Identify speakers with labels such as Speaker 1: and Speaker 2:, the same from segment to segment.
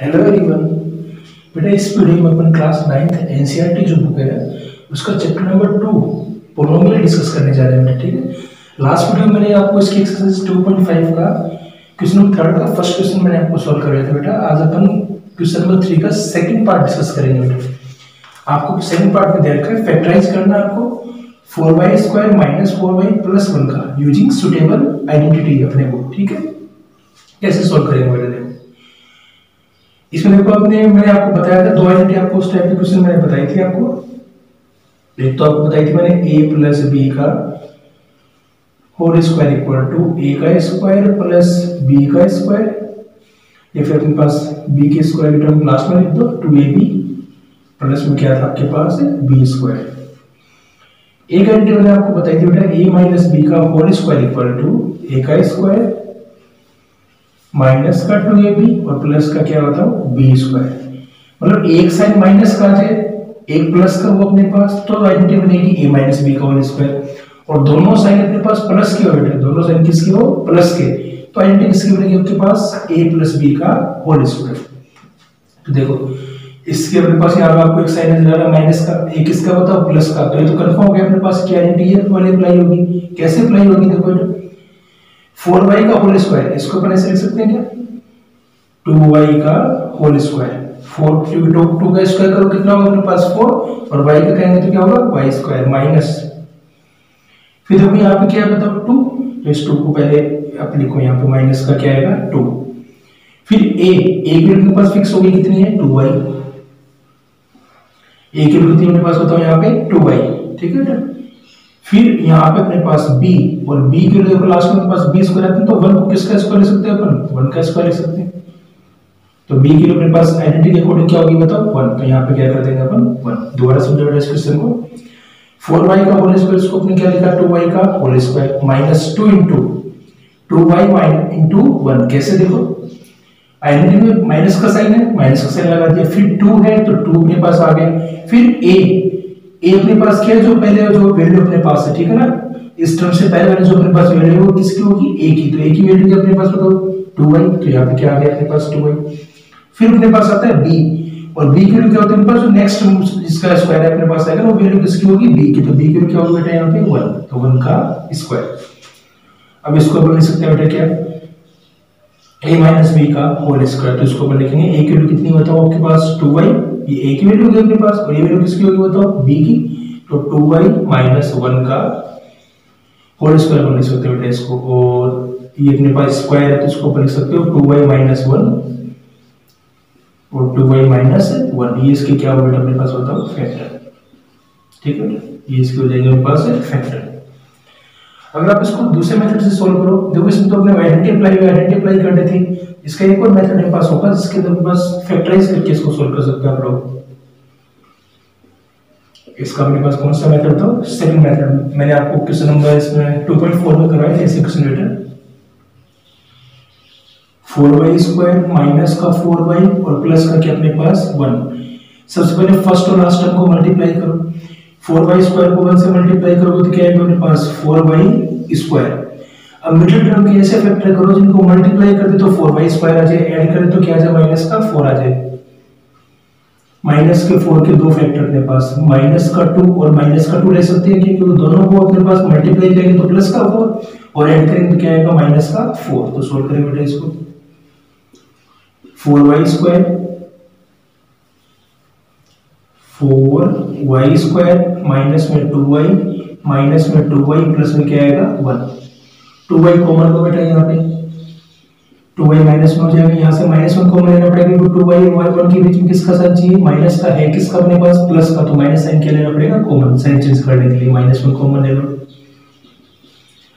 Speaker 1: Hello everyone बेटा इस video में अपन क्लास नाइन्थ एनसीईआरटी जो बुक है, उसका chapter number two polynomial discuss करने जा रहे हैं ठीक है? लास्ट वीडियो में मैंने आपको इसकी एक्सरसाइज 2.5 का क्वेश्चन नंबर थर्ड का फ़र्स्ट क्वेश्चन मैंने आपको सॉल्व कराया था बेटा। आज अपन क्वेश्चन नंबर थ्री का सेकंड पार्ट डिस्कस करेंगे बेटा। आपको सेकंड पार्ट में दे रखा है फैक्टराइज करना आपको। Four y square minus four y plus one का यूजिंग सुटेबल आइडेंटिटी अपने को, ठीक है? कैसे सॉल्व करेंगे इसमें देखो आपने, मैंने आपको बताया था, दो आइडेंटिटी आपको उस टाइप की क्वेश्चन मैंने बताई थी आपको। एक तो आपको बताई थी मैंने a प्लस बी का whole square equal to a का स्क्वायर प्लस बी का स्क्वायर या फिर अपने पास b के स्क्वायर की टर्म लास्ट में लिख दो टू ए बी प्लस में क्या था आपके पास? बी स्क्वायर एक आइडेंटिटी मैंने आपको बताई थी बेटा, a माइनस बी का whole square equal to a का स्क्वायर माइनस का टू ए बी और प्लस का क्या होता है? B square. मतलब एक साइड माइनस का जाए एक प्लस का वो अपने पास तो आइडेंटिटी बनेगी ए माइनस बी का होल स्क्वायर। और दोनों साइड अपने पास प्लस की हो। बेटे दोनों साइड किसकी हो? प्लस के। तो आइडेंटिटी किसकी बनेगी आपके पास? ए प्लस बी का होल स्क्वायर। तो देखो, इसके अपने पास यहाँ आपको एक साइन नज़र आ रहा है, माइनस का। एक किसका बताओ प्लस का। तो ये तो कंफर्म हो गया अपने पास क्या आइडेंटिटी है वाली अप्लाई होगी। कैसे अप्लाई होगी? देखो फोर वाई का होल स्क्वायर, इसको अपन ऐसे लिख सकते हैं क्या? टू वाई का होल स्क्वायर। फोर टू का स्क्वायर करो, कितना होगा अपने पास? फोर। और वाई का कहेंगे तो क्या होगा? Y square minus. फिर देखो यहाँ पे क्या बताओ? टू। तो इस टू को पहले आप लिखो, यहाँ पे माइनस का क्या आएगा? टू। फिर ए ए की अपने पास फिक्स होगी कितनी है? To Y. ए की कितनी अपने पास बताओ यहाँ पे टू वाई। ठीक है बेटा? फिर यहाँ पे अपने पास b और b के लिए लास्ट में पास b स्क्वायर आते हैं तो 1 को किसका स्क्वायर लिख सकते हैं अपन? 1 का स्क्वायर लिख सकते हैं। तो b के लिए अपने पास आइडेंटिटी के अकॉर्डिंग क्या होगी बताओ? 1 तो यहाँ पे क्या कर देंगे अपन? 1 दोबारा समझो इस क्वेश्चन को। 4y का होल स्क्वायर इसको अपने क्या लिखा? 2y का whole square minus 2 into 2y into 1 कैसे देखो? आइडेंटिटी में माइनस का साइन है माइनस का साइन लगा दिया। फिर टू है तो टू अपने पास आ गया। फिर a ए अपने पास क्या जो पहले जो वैल्यू अपने पास है, ठीक है ना? इस टर्म से पहले वाली जो अपने पास वैल्यू है किसकी होगी? ए की। तो ए की वैल्यू क्या अपने पास बताओ। 2y तो यहाँ पे क्या आ गया अपने पास? 2y फिर अपने पास आता है b और b की वैल्यू क्या होती है? अपने पास जो नेक्स्ट जिसका स्क्वायर है अपने पास आएगा वो वैल्यू किसकी होगी? B की। तो b की क्या होगी बेटा यहाँ पे? 1 तो 1 का स्क्वायर अब इसको लिख सकते हैं बेटा क्या? A माइनस बी का होल स्क्वायर तो इसको अपन लिखेंगे a की वैल्यू कितनी बताओ आपके पास? 2y ये ए की वैल्यू होगी अपने पास, और ये वैल्यू किसकी होगी बताओ? बी की। तो टू वाई माइनस वन का होल स्क्वायर बन सकते हो बेटा इसको और ये अपने पास स्क्वायर है तो इसको अपन लिख सकते हो टू वाई माइनस वन और टू वाई माइनस वन ये इसके क्या होगा अपने पास बताओ? फैक्टर ठीक है ये इसके हो जाएँगे अपने पास फैक्टर अगर आप इसको दूसरे मेथड से सोल्व करो, देखो इसमें तो अप्लाई आइडेंटिटी अप्लाई करनी थी। इसका एक और मेथड मेरे पास होगा, जिसके अंदर बस फैक्टराइज करके इसको सोल्व कर सकते हैं आप लोग। इसका मेरे पास कौन सा मेथड था? सेकंड मेथड मैंने आपको क्वेश्चन नंबर इसमें 2.4 में करवाया था ऐसे क्वेश्चन बेटा फोर स्क्वायर माइनस का फोर वाई और प्लस का क्या अपने पास वन सबसे पहले फ़र्स्ट और लास्ट टर्म को मल्टीप्लाई करो। फोर वाई स्क्वायर को वन से मल्टीप्लाई करोगे तो क्या आएगा अपने पास? Four y square. अब मिडिल टर्म के ऐसे फैक्टर करो जिनको मल्टीप्लाई कर दे तो 4y स्क्वायर आ जाए। ऐड करें तो क्या आ जाए? माइनस का 4 आ जाए। माइनस के 4 के दो फैक्टर अपने पास। माइनस का 2 और माइनस का 2 ले सकते हैं क्योंकि दोनों को अपने पास मल्टीप्लाई करेंगे तो प्लस का 4 और ऐड करेंगे तो क्या आएगा? माइनस का 4 तो सोल्व करें बेटा इसको। 4y square 4y square minus में 2y माइनस में 2y प्लस में क्या आएगा? 1 टू वाई कॉमन को बेटा यहाँ पे। टू वाई माइनस में हो जाएगा, यहाँ से माइनस वन कॉमन लेना पड़ेगा टू वाई और वन के बीच में किसका साइन चाहिए? माइनस का है किसका अपने पास? प्लस का। तो माइनस साइन क्या लेना पड़ेगा? कॉमन। साइन चेंज करने के लिए माइनस वन कॉमन ले लो।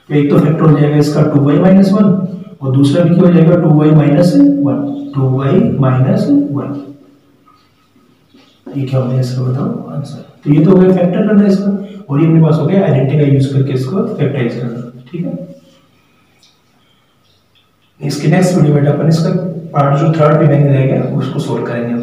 Speaker 1: तो एक तो फैक्टर हो जाएगा इसका टू वाई माइनस वन, और दूसरा भी क्या हो जाएगा? Two y minus one. Two y minus one. ये क्या होता है इसका बताओ? आंसर तो ये तो हो गया फैक्टर करना इसका। और ये अपने पास हो गया आइडेंटिटी का यूज़ करके इसको फैक्टराइज करना। ठीक है? इसके नेक्स्ट वीडियो में अपन इसका पार्ट जो थर्ड रिमेनिंग रहेगा उसको सोल्व करेंगे